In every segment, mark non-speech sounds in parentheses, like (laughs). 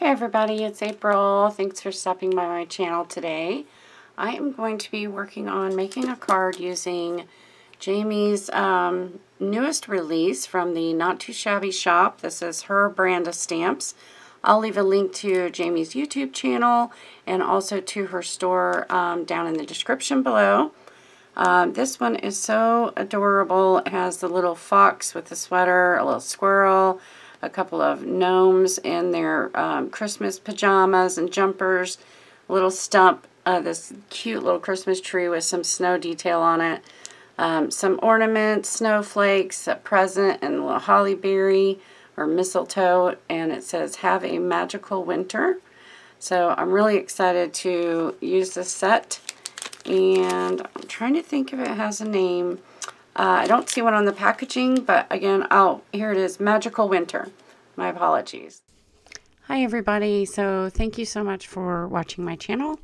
Hi everybody, it's April. Thanks for stopping by my channel today. I am going to be working on making a card using Jamie's um, newest release from the Not 2 Shabby shop. This is her brand of stamps. I'll leave a link to Jamie's YouTube channel and also to her store um, down in the description below. Um, this one is so adorable. It has the little fox with the sweater, a little squirrel, a couple of gnomes in their um, Christmas pajamas and jumpers, a little stump, uh, this cute little Christmas tree with some snow detail on it, um, some ornaments, snowflakes, a present, and a little holly berry or mistletoe, and it says, have a magical winter. So I'm really excited to use this set, and I'm trying to think if it has a name. Uh, I don't see one on the packaging, but again, oh, here it is, Magical Winter. My apologies. Hi everybody, so thank you so much for watching my channel.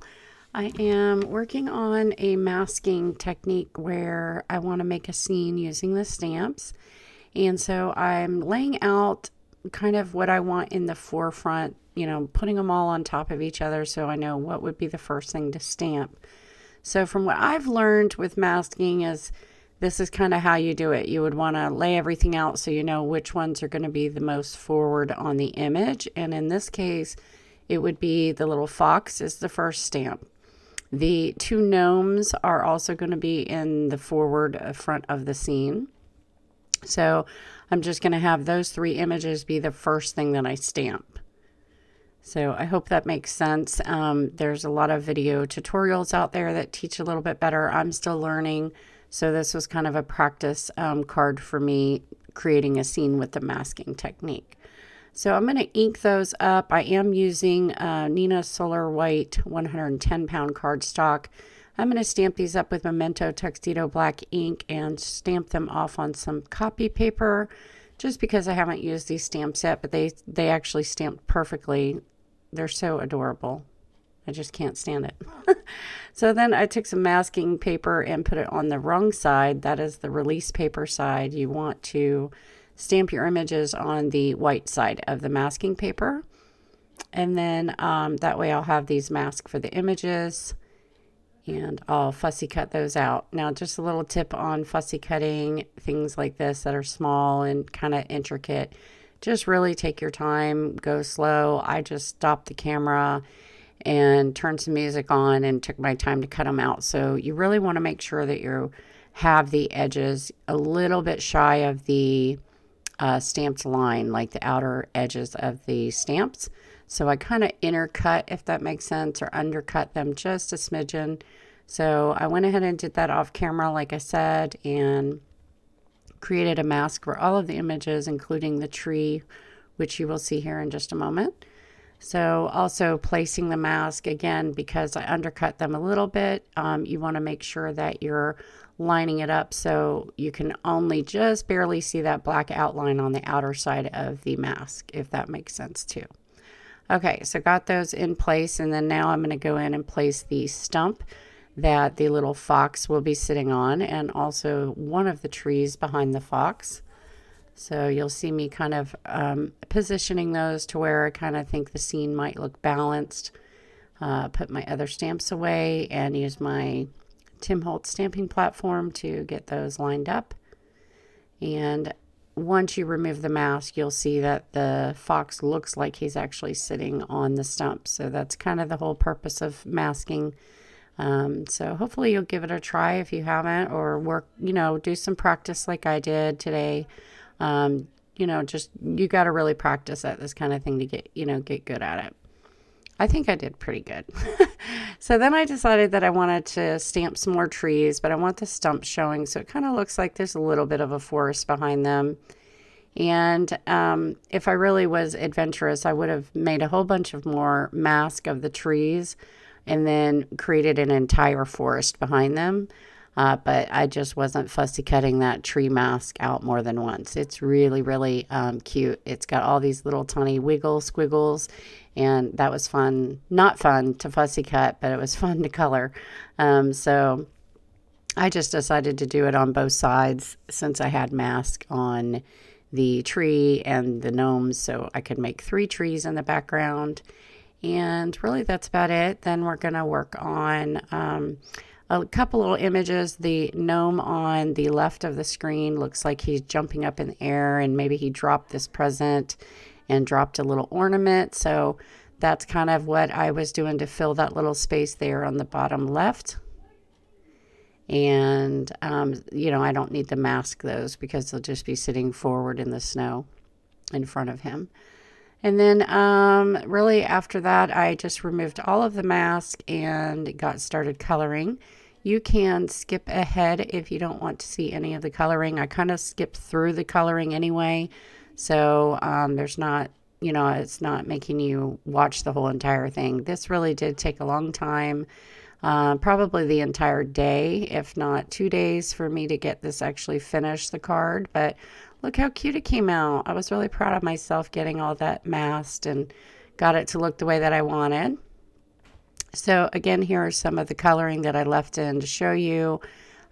I am working on a masking technique where I want to make a scene using the stamps. And so I'm laying out kind of what I want in the forefront, you know, putting them all on top of each other so I know what would be the first thing to stamp. So from what I've learned with masking is this is kind of how you do it. You would want to lay everything out so you know which ones are going to be the most forward on the image. And in this case, it would be the little fox is the first stamp. The two gnomes are also going to be in the forward uh, front of the scene. So I'm just going to have those three images be the first thing that I stamp. So I hope that makes sense. Um, there's a lot of video tutorials out there that teach a little bit better. I'm still learning. So this was kind of a practice um, card for me creating a scene with the masking technique. So I'm going to ink those up. I am using uh, Neenah Solar White 110 pound cardstock. I'm going to stamp these up with Memento Tuxedo Black ink and stamp them off on some copy paper just because I haven't used these stamps yet, but they, they actually stamped perfectly. They're so adorable. I just can't stand it. (laughs) so then I took some masking paper and put it on the wrong side. That is the release paper side. You want to stamp your images on the white side of the masking paper. And then um, that way I'll have these masks for the images and I'll fussy cut those out. Now, just a little tip on fussy cutting things like this that are small and kind of intricate. Just really take your time, go slow. I just stopped the camera and turned some music on and took my time to cut them out. So you really want to make sure that you have the edges a little bit shy of the uh, stamped line, like the outer edges of the stamps. So I kind of intercut, if that makes sense, or undercut them just a smidgen. So I went ahead and did that off camera, like I said, and created a mask for all of the images, including the tree, which you will see here in just a moment. So also placing the mask again, because I undercut them a little bit, um, you want to make sure that you're lining it up so you can only just barely see that black outline on the outer side of the mask, if that makes sense too. Okay, so got those in place and then now I'm going to go in and place the stump that the little fox will be sitting on and also one of the trees behind the fox. So you'll see me kind of um, positioning those to where I kind of think the scene might look balanced. Uh, put my other stamps away and use my Tim Holtz stamping platform to get those lined up. And once you remove the mask, you'll see that the fox looks like he's actually sitting on the stump. So that's kind of the whole purpose of masking. Um, so hopefully you'll give it a try if you haven't or work, you know, do some practice like I did today um, you know, just you got to really practice at this kind of thing to get, you know, get good at it. I think I did pretty good. (laughs) so then I decided that I wanted to stamp some more trees, but I want the stumps showing. So it kind of looks like there's a little bit of a forest behind them. And um, if I really was adventurous, I would have made a whole bunch of more mask of the trees and then created an entire forest behind them. Uh, but I just wasn't fussy cutting that tree mask out more than once. It's really, really um, cute. It's got all these little tiny wiggle squiggles, and that was fun. Not fun to fussy cut, but it was (laughs) fun to color. Um, so I just decided to do it on both sides since I had mask on the tree and the gnomes so I could make three trees in the background. And really that's about it. Then we're going to work on um, a couple little images. The gnome on the left of the screen looks like he's jumping up in the air and maybe he dropped this present and dropped a little ornament. So that's kind of what I was doing to fill that little space there on the bottom left. And, um, you know, I don't need to mask those because they'll just be sitting forward in the snow in front of him. And then um, really after that, I just removed all of the mask and got started coloring. You can skip ahead if you don't want to see any of the coloring. I kind of skipped through the coloring anyway. So um, there's not, you know, it's not making you watch the whole entire thing. This really did take a long time. Uh, probably the entire day, if not two days, for me to get this actually finished, the card. But look how cute it came out. I was really proud of myself getting all that masked and got it to look the way that I wanted. So again, here are some of the coloring that I left in to show you.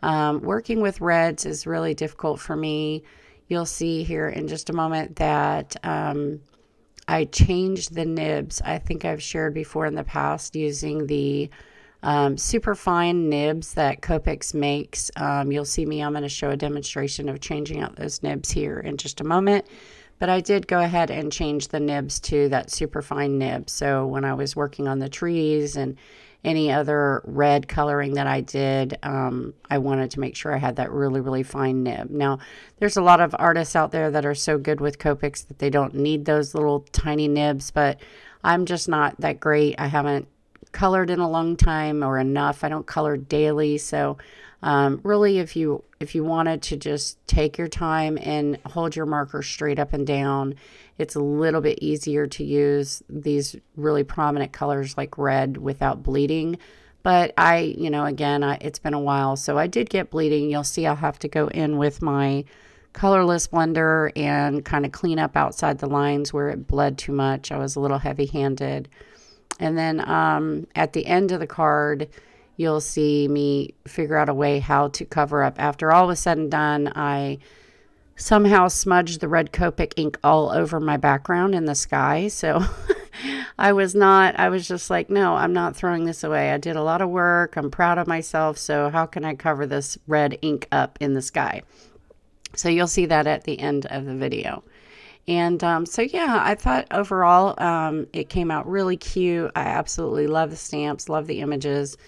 Um, working with reds is really difficult for me. You'll see here in just a moment that um, I changed the nibs. I think I've shared before in the past using the um, super fine nibs that Copics makes. Um, you'll see me, I'm going to show a demonstration of changing out those nibs here in just a moment. But I did go ahead and change the nibs to that super fine nib. So when I was working on the trees and any other red coloring that I did, um, I wanted to make sure I had that really, really fine nib. Now, there's a lot of artists out there that are so good with Copics that they don't need those little tiny nibs, but I'm just not that great. I haven't colored in a long time or enough. I don't color daily, so um, really, if you if you wanted to just take your time and hold your marker straight up and down, it's a little bit easier to use these really prominent colors like red without bleeding. But I, you know, again, I, it's been a while, so I did get bleeding. You'll see I'll have to go in with my colorless blender and kind of clean up outside the lines where it bled too much. I was a little heavy handed. And then um, at the end of the card, you'll see me figure out a way how to cover up. After all was said and done, I somehow smudged the red Copic ink all over my background in the sky. (laughs) So I was not, I was just like, no, I'm not throwing this away. I did a lot of work. I'm proud of myself. So how can I cover this red ink up in the sky? So you'll see that at the end of the video. And um, so, yeah, I thought overall um, it came out really cute. I absolutely love the stamps, love the images.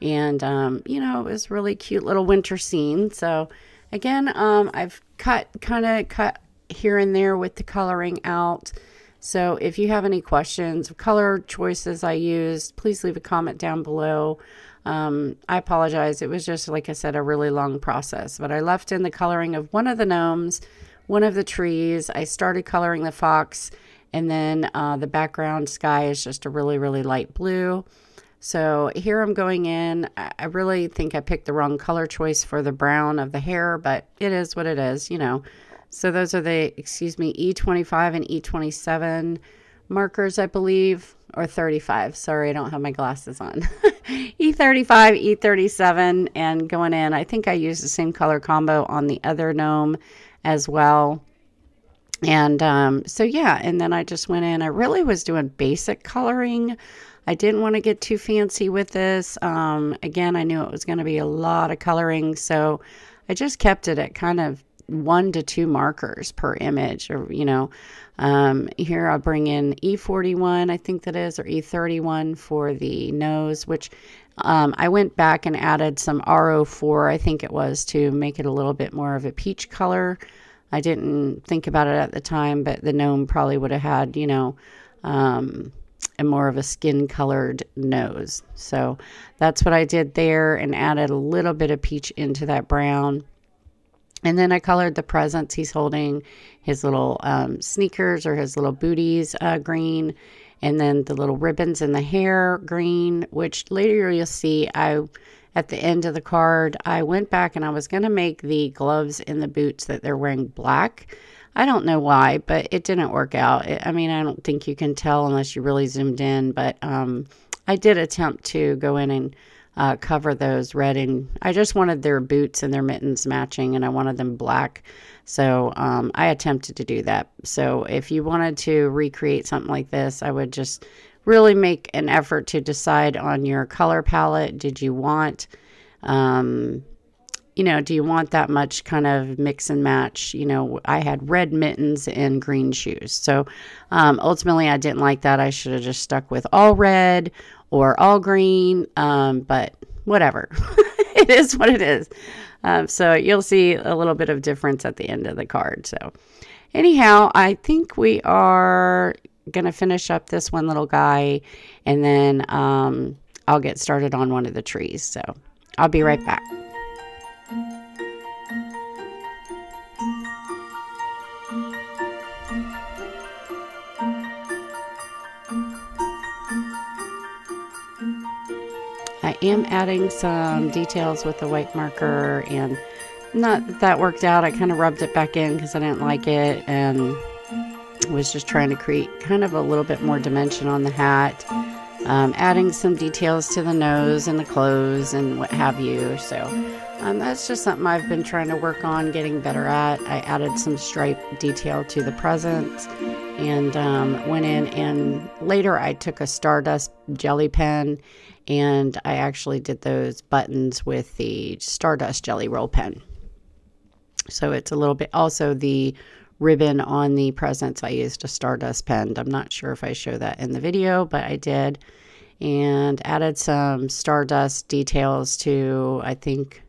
And, um, you know, it was really cute little winter scene. So, again, um, I've cut, kind of cut here and there with the coloring out. So, if you have any questions of color choices I used, please leave a comment down below. Um, I apologize. It was just, like I said, a really long process. But I left in the coloring of one of the gnomes one of the trees. I started coloring the fox, and then uh, the background sky is just a really, really light blue. So here I'm going in. I really think I picked the wrong color choice for the brown of the hair, but it is what it is, you know. So those are the, excuse me, E25 and E27 markers, I believe, or 35. Sorry, I don't have my glasses on. (laughs) E35, E37, and going in. I think I used the same color combo on the other gnome as well. And um, so, yeah, and then I just went in. I really was doing basic coloring. I didn't want to get too fancy with this. Um, again, I knew it was going to be a lot of coloring, so I just kept it at kind of one to two markers per image, or you know, um, here I'll bring in E41, I think that is, or E31 for the nose, which um, I went back and added some R04, I think it was, to make it a little bit more of a peach color. I didn't think about it at the time, but the gnome probably would have had, you know, um, a more of a skin colored nose. So that's what I did there and added a little bit of peach into that brown. And then I colored the presents he's holding, his little um, sneakers or his little booties uh, green and then the little ribbons in the hair green, which later you'll see I at the end of the card, I went back and I was going to make the gloves and the boots that they're wearing black. I don't know why, but it didn't work out. I mean, I don't think you can tell unless you really zoomed in, but um, I did attempt to go in and uh, cover those red and I just wanted their boots and their mittens matching and I wanted them black. So um, I attempted to do that. So if you wanted to recreate something like this, I would just really make an effort to decide on your color palette. Did you want, um, you know, do you want that much kind of mix and match? You know, I had red mittens and green shoes. So um, ultimately, I didn't like that. I should have just stuck with all red or all green, um, but whatever. (laughs) it is what it is. Um, so you'll see a little bit of difference at the end of the card. So anyhow, I think we are going to finish up this one little guy and then um, I'll get started on one of the trees. So I'll be right back. Am adding some details with the white marker and not that, worked out. I kind of rubbed it back in because I didn't like it and was just trying to create kind of a little bit more dimension on the hat. Um, adding some details to the nose and the clothes and what have you. So um, that's just something I've been trying to work on getting better at. I added some stripe detail to the present and um, went in and later I took a Stardust jelly pen and I actually did those buttons with the Stardust Jelly Roll pen. So it's a little bit also the ribbon on the presents. I used a Stardust pen. I'm not sure if I show that in the video, but I did. And added some Stardust details to, I think,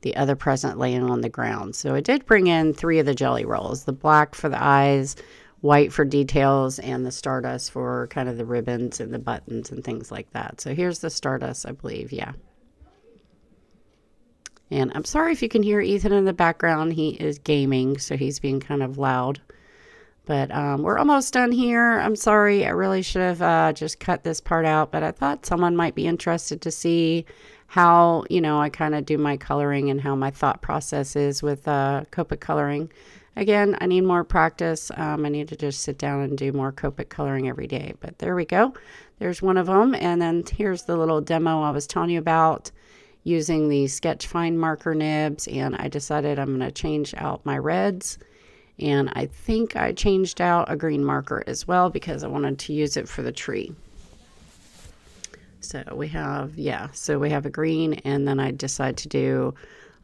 the other present laying on the ground. So I did bring in three of the jelly rolls, the black for the eyes, white for details and the stardust for kind of the ribbons and the buttons and things like that. So here's the stardust, I believe. Yeah. And I'm sorry if you can hear Ethan in the background. He is gaming, so he's being kind of loud. But um, we're almost done here. I'm sorry. I really should have uh, just cut this part out, but I thought someone might be interested to see how, you know, I kind of do my coloring and how my thought process is with uh, Copic coloring. Again, I need more practice. Um, I need to just sit down and do more Copic coloring every day. But there we go. There's one of them. And then here's the little demo I was telling you about using the Sketch Fine marker nibs. And I decided I'm going to change out my reds. And I think I changed out a green marker as well because I wanted to use it for the tree. So we have, yeah, so we have a green and then I decide to do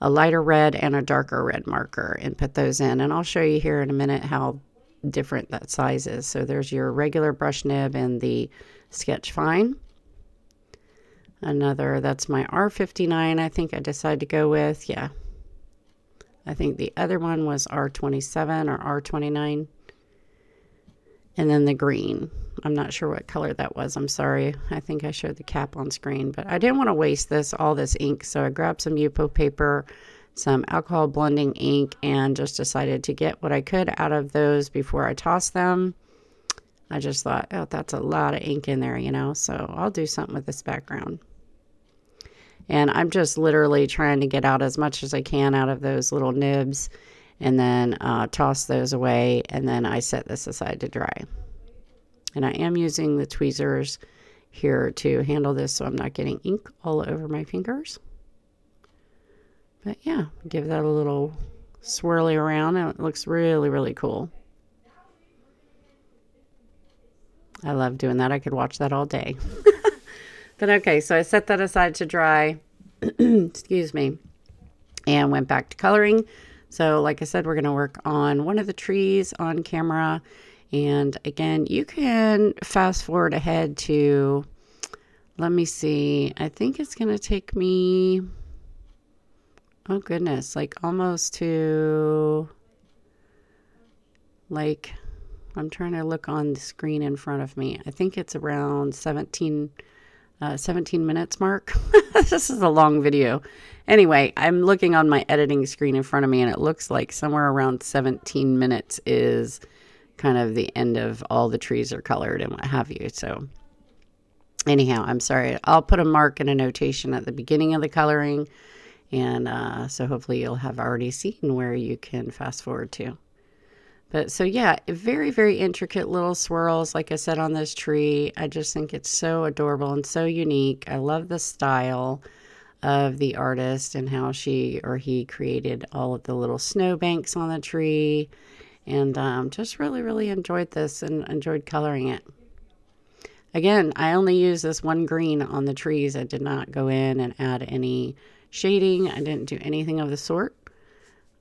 a lighter red and a darker red marker and put those in. And I'll show you here in a minute how different that size is. So there's your regular brush nib and the Sketch Fine. Another, that's my R59 I think I decided to go with. Yeah. I think the other one was R27 or R29. And then the green. I'm not sure what color that was. I'm sorry. I think I showed the cap on screen, but I didn't want to waste this, all this ink. So I grabbed some Yupo paper, some alcohol blending ink, and just decided to get what I could out of those before I toss them. I just thought, oh, that's a lot of ink in there, you know, so I'll do something with this background. And I'm just literally trying to get out as much as I can out of those little nibs and then uh, toss those away. And then I set this aside to dry. And I am using the tweezers here to handle this so I'm not getting ink all over my fingers. But yeah, give that a little swirly around and it looks really, really cool. I love doing that. I could watch that all day. (laughs) but okay, so I set that aside to dry. (clears throat) Excuse me. And went back to coloring. So like I said, we're going to work on one of the trees on camera and again, you can fast forward ahead to, let me see, I think it's going to take me, oh goodness, like almost to, like, I'm trying to look on the screen in front of me. I think it's around 17, uh, 17 minutes mark. (laughs) this is a long video. Anyway, I'm looking on my editing screen in front of me and it looks like somewhere around 17 minutes is kind of the end of all the trees are colored and what have you. So anyhow, I'm sorry. I'll put a mark and a notation at the beginning of the coloring. And uh, so hopefully you'll have already seen where you can fast forward to. But so yeah, very, very intricate little swirls, like I said, on this tree. I just think it's so adorable and so unique. I love the style of the artist and how she or he created all of the little snowbanks on the tree. And um, just really, really enjoyed this and enjoyed coloring it. Again, I only used this one green on the trees. I did not go in and add any shading. I didn't do anything of the sort.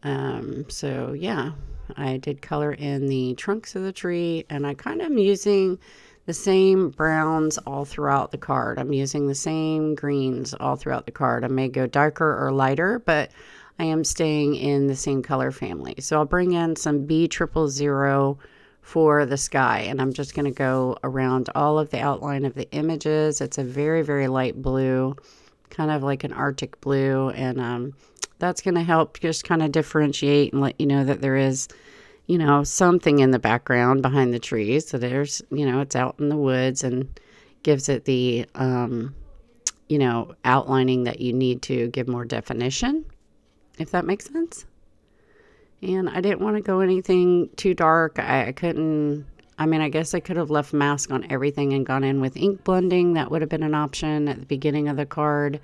Um, so yeah, I did color in the trunks of the tree and I kind of am using the same browns all throughout the card. I'm using the same greens all throughout the card. I may go darker or lighter, but I am staying in the same color family. So I'll bring in some B triple zero for the sky and I'm just going to go around all of the outline of the images. It's a very, very light blue, kind of like an Arctic blue and um, that's going to help just kind of differentiate and let you know that there is, you know, something in the background behind the trees. So there's, you know, it's out in the woods and gives it the, um, you know, outlining that you need to give more definition, if that makes sense. And I didn't want to go anything too dark. I, I couldn't, I mean, I guess I could have left mask on everything and gone in with ink blending. That would have been an option at the beginning of the card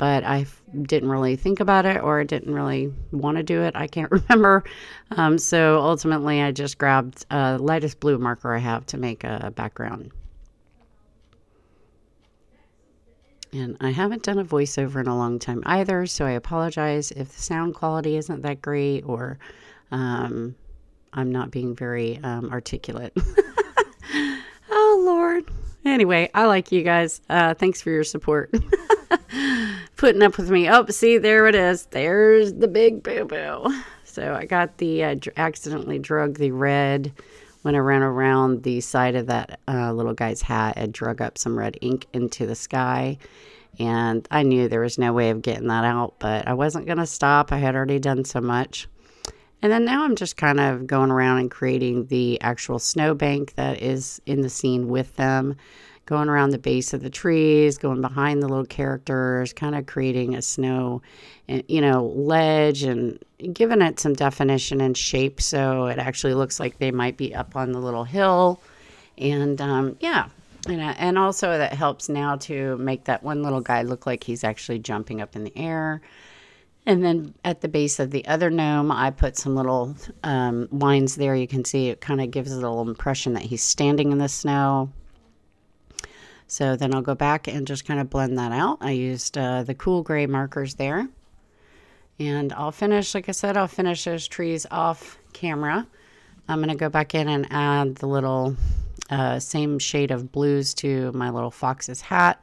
but I didn't really think about it or I didn't really want to do it. I can't (laughs) remember. Um, so ultimately, I just grabbed a lightest blue marker I have to make a background. And I haven't done a voiceover in a long time either, so I apologize if the sound quality isn't that great or um, I'm not being very um, articulate. (laughs) oh, Lord. Anyway, I like you guys. Uh, thanks for your support. (laughs) putting up with me. Oh, see, there it is. There's the big boo boo. So I got the, uh, accidentally drug the red when I ran around the side of that uh, little guy's hat. I drug up some red ink into the sky. And I knew there was no way of getting that out, but I wasn't going to stop. I had already done so much. And then now I'm just kind of going around and creating the actual snowbank that is in the scene with them going around the base of the trees, going behind the little characters, kind of creating a snow, eh, you know, ledge and giving it some definition and shape so it actually looks like they might be up on the little hill. And um, yeah, and, uh, and also that helps now to make that one little guy look like he's actually jumping up in the air. And then at the base of the other gnome, I put some little um, lines there. You can see it kind of gives a little impression that he's standing in the snow. So then I'll go back and just kind of blend that out. I used uh, the cool gray markers there. And I'll finish, like I said, I'll finish those trees off camera. I'm going to go back in and add the little uh, same shade of blues to my little fox's hat.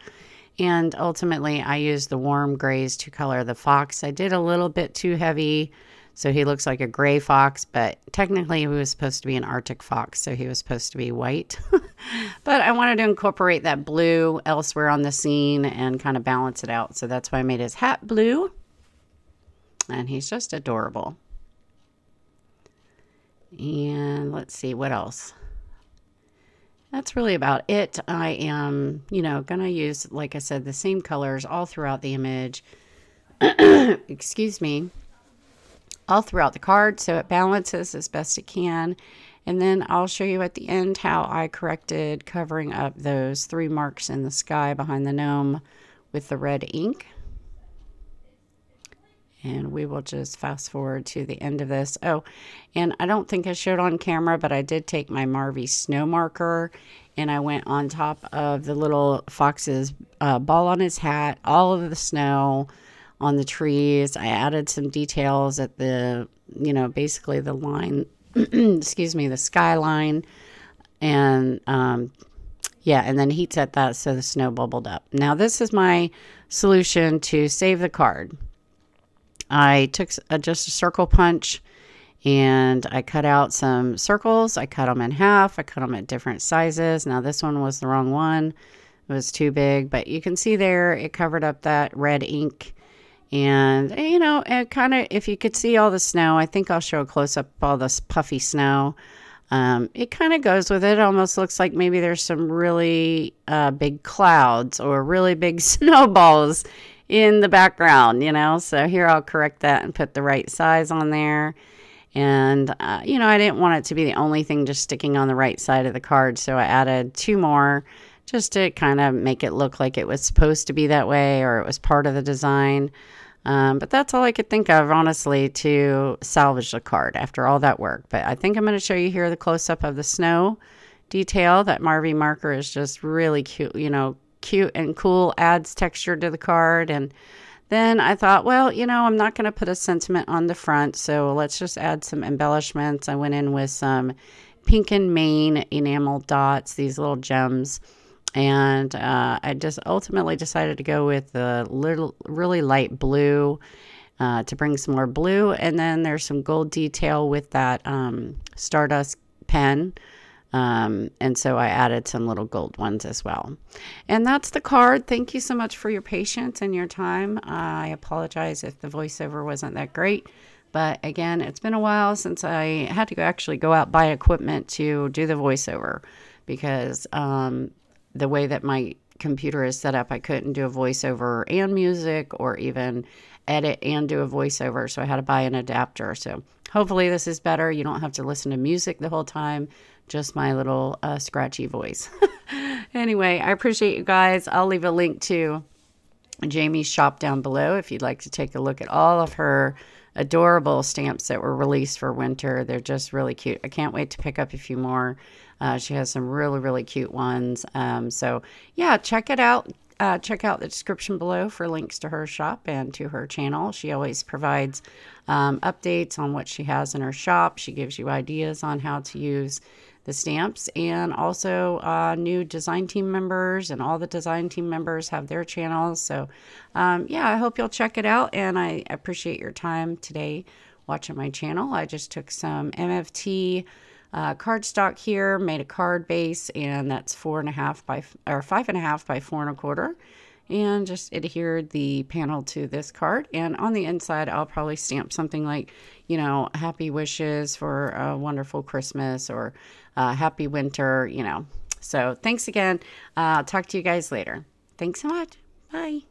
And ultimately, I used the warm grays to color the fox. I did a little bit too heavy so he looks like a gray fox, but technically he was supposed to be an Arctic fox, so he was supposed to be white. (laughs) but I wanted to incorporate that blue elsewhere on the scene and kind of balance it out. So that's why I made his hat blue. And he's just adorable. And let's see, what else? That's really about it. I am, you know, going to use, like I said, the same colors all throughout the image. (clears throat) Excuse me all throughout the card so it balances as best it can. And then I'll show you at the end how I corrected covering up those three marks in the sky behind the gnome with the red ink. And we will just fast forward to the end of this. Oh, and I don't think I showed on camera, but I did take my Marvy snow marker and I went on top of the little fox's uh, ball on his hat, all of the snow, on the trees. I added some details at the, you know, basically the line, (clears throat) excuse me, the skyline. And um, yeah, and then heat set that so the snow bubbled up. Now, this is my solution to save the card. I took a, just a circle punch and I cut out some circles. I cut them in half. I cut them at different sizes. Now, this one was the wrong one. It was too big, but you can see there it covered up that red ink and, eh, you know, it kind of, if you could see all the snow, I think I'll show a close up of all this puffy snow. Um, it kind of goes with it. it. Almost looks like maybe there's some really uh, big clouds or really big (laughs) snowballs in the background, you know. So here I'll correct that and put the right size on there. And, uh, you know, I didn't want it to be the only thing just sticking on the right side of the card. So I added two more just to kind of make it look like it was supposed to be that way or it was part of the design. Um, but that's all I could think of, honestly, to salvage the card after all that work. But I think I'm going to show you here the close up of the snow detail. That Marvy marker is just really cute, you know, cute and cool, adds texture to the card. And then I thought, well, you know, I'm not going to put a sentiment on the front, so let's just add some embellishments. I went in with some Pink and Main enamel dots, these little gems and uh, I just ultimately decided to go with the little really light blue uh, to bring some more blue, and then there's some gold detail with that um, Stardust pen. Um, and so I added some little gold ones as well. And that's the card. Thank you so much for your patience and your time. I apologize if the voiceover wasn't that great. But again, it's been a while since I had to go actually go out buy equipment to do the voiceover because um, the way that my computer is set up, I couldn't do a voiceover and music or even edit and do a voiceover. So I had to buy an adapter. So hopefully this is better. You don't have to listen to music the whole time, just my little uh, scratchy voice. (laughs) anyway, I appreciate you guys. I'll leave a link to Jamie's shop down below if you'd like to take a look at all of her adorable stamps that were released for winter. They're just really cute. I can't wait to pick up a few more. Uh, she has some really, really cute ones. Um, so, yeah, check it out. Uh, check out the description below for links to her shop and to her channel. She always provides um, updates on what she has in her shop. She gives you ideas on how to use the stamps and also uh, new design team members and all the design team members have their channels. So, um, yeah, I hope you'll check it out and I appreciate your time today watching my channel. I just took some MFT uh, cardstock here, made a card base, and that's four and a half by, or five and a half by four and a quarter. And just adhered the panel to this card. And on the inside, I'll probably stamp something like, you know, happy wishes for a wonderful Christmas or uh, happy winter, you know. So thanks again. Uh, I'll talk to you guys later. Thanks so much. Bye.